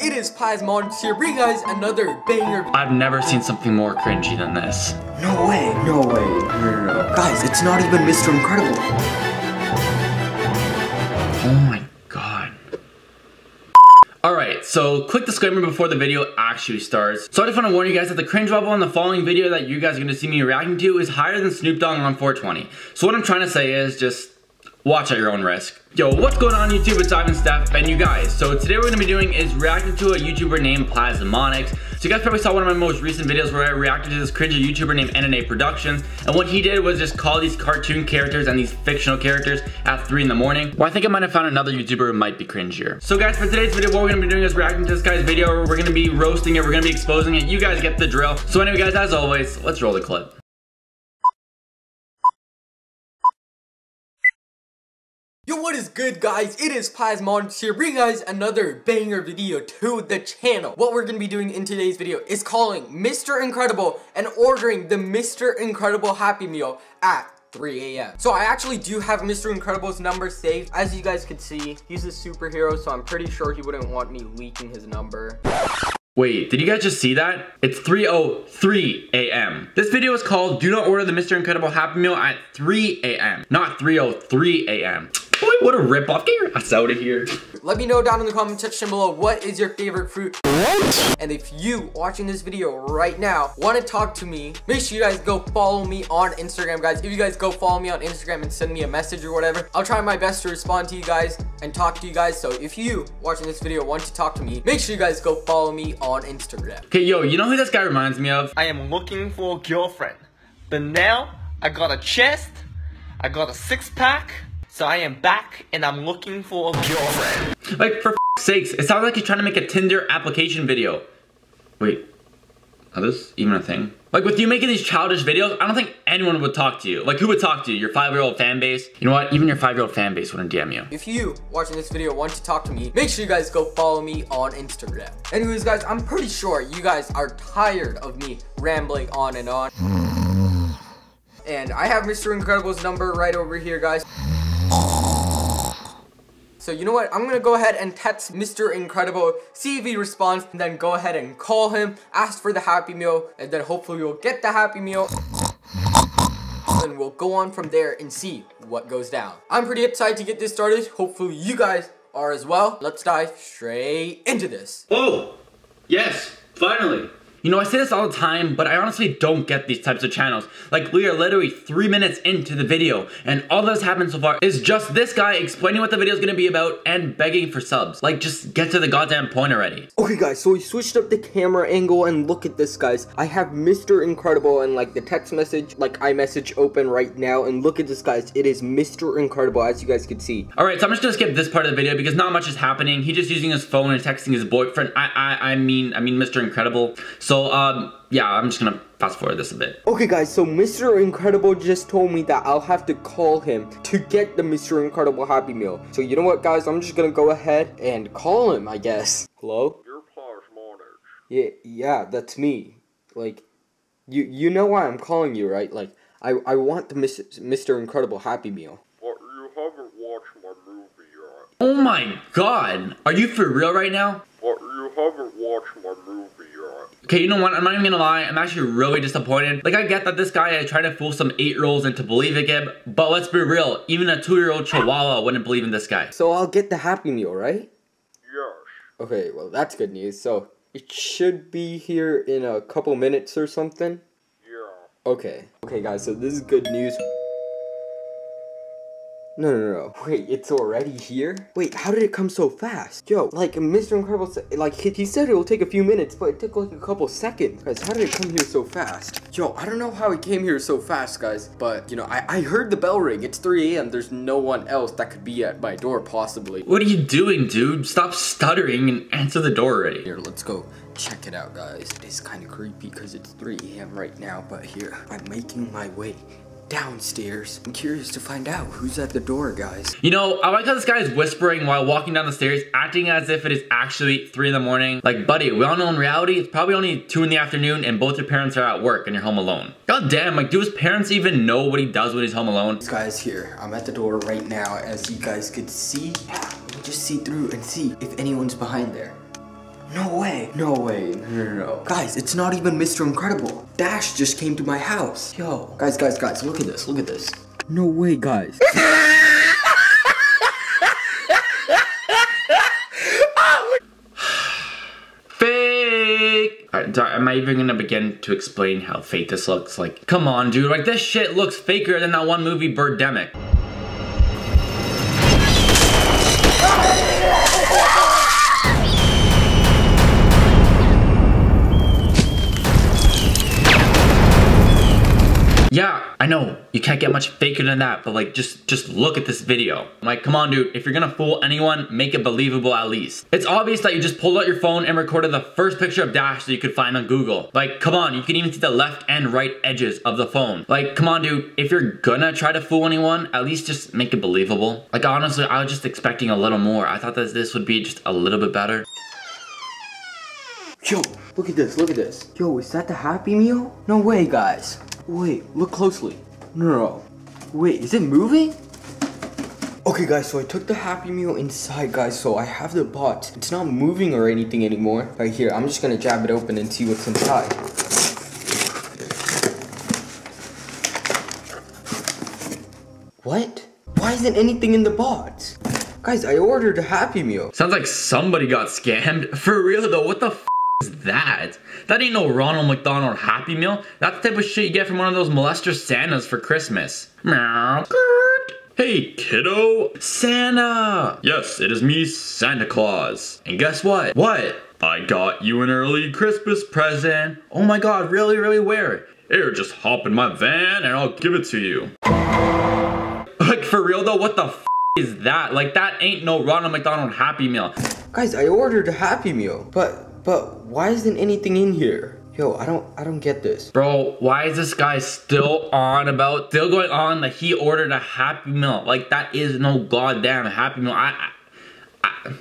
It is Plasmon here, bringing guys another banger. I've never seen something more cringy than this. No way, no way, no, no, no. Guys, it's not even Mr. Incredible. Oh my god. Alright, so quick disclaimer before the video actually starts. So I just want to warn you guys that the cringe level in the following video that you guys are going to see me reacting to is higher than Snoop Dogg on 420. So what I'm trying to say is just watch at your own risk. Yo, what's going on YouTube? It's Ivan Steff and you guys. So today we're gonna be doing is reacting to a YouTuber named Plasmonix. So you guys probably saw one of my most recent videos where I reacted to this cringy YouTuber named N&A Productions. And what he did was just call these cartoon characters and these fictional characters at 3 in the morning. Well, I think I might have found another YouTuber who might be cringier. So guys, for today's video, what we're gonna be doing is reacting to this guy's video. We're gonna be roasting it, we're gonna be exposing it. You guys get the drill. So anyway guys, as always, let's roll the clip. Good guys? It is Plasmon here, bringing guys another banger video to the channel. What we're gonna be doing in today's video is calling Mr. Incredible and ordering the Mr. Incredible Happy Meal at 3 a.m. So I actually do have Mr. Incredible's number saved. As you guys can see, he's a superhero, so I'm pretty sure he wouldn't want me leaking his number. Wait, did you guys just see that? It's 3.03 a.m. This video is called Do Not Order the Mr. Incredible Happy Meal at 3 a.m. Not 3.03 a.m. Boy, what a ripoff. Get your ass out of here. Let me know down in the comment section below what is your favorite fruit. What? And if you watching this video right now want to talk to me, make sure you guys go follow me on Instagram, guys. If you guys go follow me on Instagram and send me a message or whatever, I'll try my best to respond to you guys and talk to you guys. So if you watching this video want to talk to me, make sure you guys go follow me on Instagram. Okay, yo, you know who this guy reminds me of? I am looking for a girlfriend. But now, I got a chest, I got a six pack, so I am back and I'm looking for a girlfriend. Like, for sakes, it sounds like he's trying to make a Tinder application video. Wait, is this even a thing? Like, with you making these childish videos, I don't think anyone would talk to you. Like, who would talk to you? Your five-year-old fan base? You know what? Even your five-year-old fan base wouldn't DM you. If you watching this video want to talk to me, make sure you guys go follow me on Instagram. Anyways, guys, I'm pretty sure you guys are tired of me rambling on and on. And I have Mr. Incredible's number right over here, guys. So you know what? I'm gonna go ahead and text Mr. Incredible, see if he responds, and then go ahead and call him, ask for the Happy Meal, and then hopefully we'll get the Happy Meal. And we'll go on from there and see what goes down. I'm pretty excited to get this started. Hopefully you guys are as well. Let's dive straight into this. Oh, yes, finally. You know, I say this all the time, but I honestly don't get these types of channels. Like, we are literally three minutes into the video, and all that's happened so far is just this guy explaining what the video is gonna be about and begging for subs. Like, just get to the goddamn point already. Okay guys, so we switched up the camera angle and look at this guys. I have Mr. Incredible and like the text message, like iMessage open right now. And look at this guys, it is Mr. Incredible as you guys can see. Alright, so I'm just gonna skip this part of the video because not much is happening. He's just using his phone and texting his boyfriend. I I, I mean, I mean Mr. Incredible. So, um, yeah, I'm just gonna fast forward this a bit. Okay guys, so Mr. Incredible just told me that I'll have to call him to get the Mr. Incredible Happy Meal. So you know what guys, I'm just gonna go ahead and call him, I guess. Hello? Your Plasmonix. Yeah, yeah, that's me. Like, you you know why I'm calling you, right? Like, I, I want the Mis- Mr. Incredible Happy Meal. But you haven't watched my movie yet. Oh my god, are you for real right now? But you haven't watched my movie yet. Okay, you know what? I'm not even gonna lie. I'm actually really disappointed. Like, I get that this guy is trying to fool some eight-year-olds into believing him, but let's be real. Even a two-year-old chihuahua wouldn't believe in this guy. So I'll get the Happy Meal, right? Yes. Okay, well that's good news. So it should be here in a couple minutes or something. Yeah. Okay. Okay guys, so this is good news. No, no, no. Wait, it's already here? Wait, how did it come so fast? Yo, like, Mr. Incredible said, like, he he said it will take a few minutes, but it took like a couple seconds. Guys, how did it come here so fast? Yo, I don't know how it came here so fast, guys, but, you know, I, I heard the bell ring. It's 3 a.m. There's no one else that could be at my door, possibly. What are you doing, dude? Stop stuttering and answer the door already. Here, let's go check it out, guys. It is kind of creepy because it's 3 a.m. right now, but here, I'm making my way downstairs. I'm curious to find out who's at the door, guys. You know, I like how this guy is whispering while walking down the stairs, acting as if it is actually 3 in the morning. Like, buddy, we all know in reality, it's probably only 2 in the afternoon and both your parents are at work and you're home alone. God damn, like, do his parents even know what he does when he's home alone? This guy's here. I'm at the door right now, as you guys could see. Just see through and see if anyone's behind there. No way. No way. No, no, no. Guys, it's not even Mr. Incredible. Dash just came to my house. Yo. Guys, guys, guys, look at this. Look at this. No way, guys. Fake! Alright, am I even gonna begin to explain how fake this looks? Like, come on, dude. Like, this shit looks faker than that one movie, Birdemic. Yeah, I know you can't get much faker than that, but like just just look at this video. Like, come on, dude. If you're gonna fool anyone, make it believable at least. It's obvious that you just pulled out your phone and recorded the first picture of Dash that you could find on Google. Like, come on, you can even see the left and right edges of the phone. Like, come on, dude. If you're gonna try to fool anyone, at least just make it believable. Like, honestly, I was just expecting a little more. I thought that this would be just a little bit better. Yo, look at this, look at this. Yo, is that the Happy Meal? No way, guys. Wait, look closely. No, no, no. Wait, is it moving? Okay, guys, so I took the Happy Meal inside, guys, so I have the box. It's not moving or anything anymore. Right here, I'm just gonna jab it open and see what's inside. What? Why isn't anything in the box? Guys, I ordered a Happy Meal. Sounds like somebody got scammed. For real though, what the f is that? That ain't no Ronald McDonald Happy Meal. That's the type of shit you get from one of those molester Santas for Christmas. Hey, kiddo. Santa. Yes, it is me, Santa Claus. And guess what? What? I got you an early Christmas present. Oh my god, really, really where? Here, just hop in my van and I'll give it to you. Like, for real though, what the is that? Like, that ain't no Ronald McDonald Happy Meal. Guys, I ordered a Happy Meal, but but why isn't anything in here? Yo, I don't I don't get this. Bro, why is this guy still on about, still going on that he ordered a Happy Meal? Like, that is no goddamn Happy Meal. I, I, I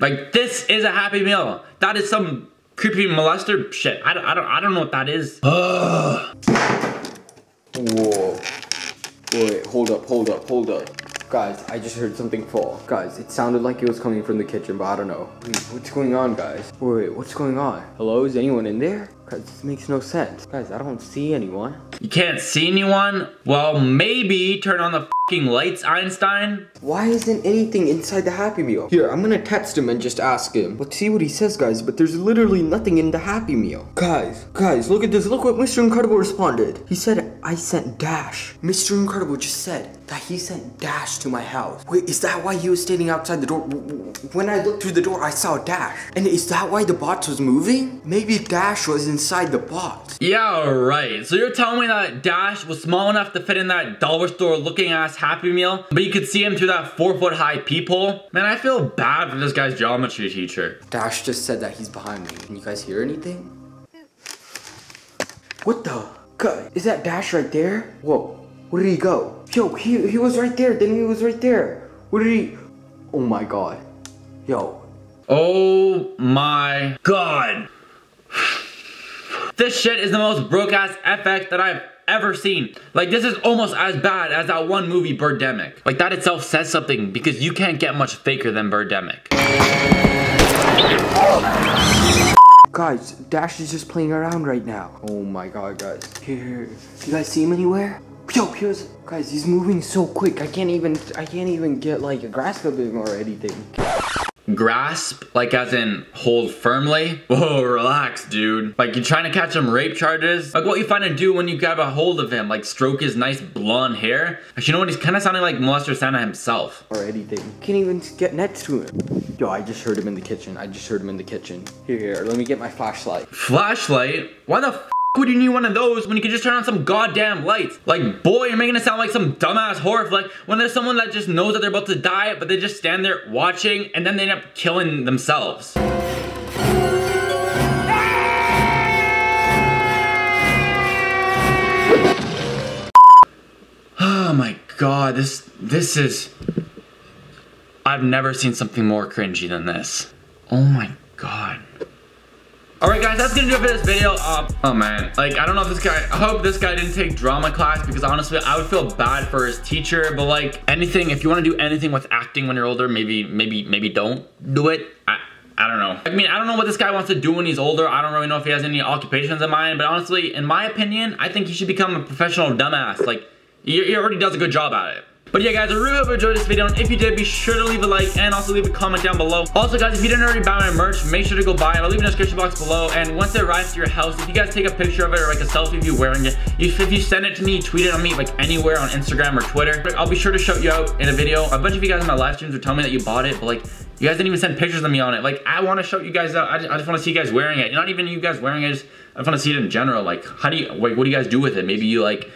like, this is a Happy Meal. That is some creepy molester shit. I don't, I don't, I don't know what that is. Ugh. Whoa. Wait, hold up, hold up, hold up. Guys, I just heard something fall. Guys, it sounded like it was coming from the kitchen, but I don't know. Wait, what's going on, guys? Wait, what's going on? Hello, is anyone in there? Guys, this makes no sense. Guys, I don't see anyone. You can't see anyone? Well, maybe turn on the fucking lights, Einstein. Why isn't anything inside the Happy Meal? Here, I'm gonna text him and just ask him. Let's see what he says, guys, but there's literally nothing in the Happy Meal. Guys, guys, look at this. Look what Mr. Incredible responded. He said, I sent Dash. Mr. Incredible just said that he sent Dash to my house. Wait, is that why he was standing outside the door? When I looked through the door, I saw Dash. And is that why the box was moving? Maybe Dash was inside the box. Yeah, right. So you're telling me that Dash was small enough to fit in that dollar store looking ass Happy Meal, but you could see him through that four foot high peephole? Man, I feel bad for this guy's geometry teacher. Dash just said that he's behind me. Can you guys hear anything? What the? Is that Dash right there? Whoa, where did he go? Yo, he, he was right there, then he was right there. What did he? Oh my god. Yo, Oh my god. This shit is the most broke ass FX that I've ever seen. Like this is almost as bad as that one movie Birdemic. Like that itself says something because you can't get much faker than Birdemic. guys, Dash is just playing around right now. Oh my god, guys. Here, you guys see him anywhere? Yo, here's, guys, he's moving so quick. I can't even, I can't even get like a grasp of him or anything. Grasp, like as in hold firmly? Whoa, relax, dude. Like you're trying to catch him rape charges? Like what you find to do when you grab a hold of him? Like stroke his nice blonde hair? Actually, you know what? He's kind of sounding like Molester Santa himself. or anything. Can't even get next to him. Yo, I just heard him in the kitchen. I just heard him in the kitchen. Here, here, let me get my flashlight. Flashlight? Why the f would you need one of those when you could just turn on some goddamn lights? Like, boy, you're making it sound like some dumbass horror flick when there's someone that just knows that they're about to die, but they just stand there watching and then they end up killing themselves. Oh my god, this this is I've never seen something more cringy than this. Oh my. Alright guys, that's gonna do it for this video. Um, oh man, like I don't know if this guy, I hope this guy didn't take drama class because honestly I would feel bad for his teacher, but like anything, if you wanna do anything with acting when you're older, maybe, maybe, maybe don't do it. I, I don't know. I mean, I don't know what this guy wants to do when he's older. I don't really know if he has any occupations in mind, but honestly, in my opinion, I think he should become a professional dumbass. Like, he, he already does a good job at it. But yeah guys, I really hope you enjoyed this video and if you did, be sure to leave a like and also leave a comment down below. Also guys, if you didn't already buy my merch, make sure to go buy it. I'll leave it in the description box below and once it arrives to your house, if you guys take a picture of it or like a selfie of you wearing it, if you send it to me, tweet it on me like anywhere on Instagram or Twitter, I'll be sure to shout you out in a video. A bunch of you guys in my live streams are telling me that you bought it, but like you guys didn't even send pictures of me on it. Like, I want to shout you guys out. I just, just want to see you guys wearing it. Not even you guys wearing it. I just, just want to see it in general. Like, how do you, like, what do you guys do with it? Maybe you, like,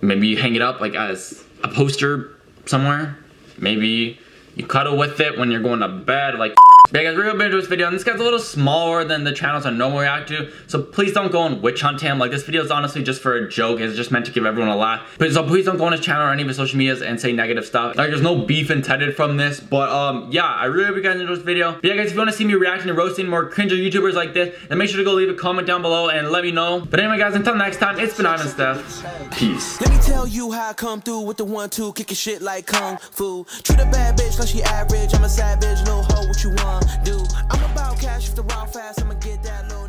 maybe you hang it up, like, as a poster somewhere. Maybe you cuddle with it when you're going to bed, like but yeah guys, we're gonna into this video, and this guy's a little smaller than the channels I normally react to, so please don't go and witch hunt him. Like, this video is honestly just for a joke. It's just meant to give everyone a laugh. But, so please don't go on his channel or any of his social medias and say negative stuff. Like, there's no beef intended from this, but um, yeah, I really hope you guys enjoyed this video. But yeah guys, if you want to see me reacting to roasting more cringer YouTubers like this, then make sure to go leave a comment down below and let me know. But anyway guys, until next time, it's been Ivan Steff. Peace. Let me tell you how I come through with the one two, kicking shit like kung fu. Treat a bad bitch like she average. I'm a savage, no hoe, what you want do. I'm about cash, if the wild fast, I'ma get that little.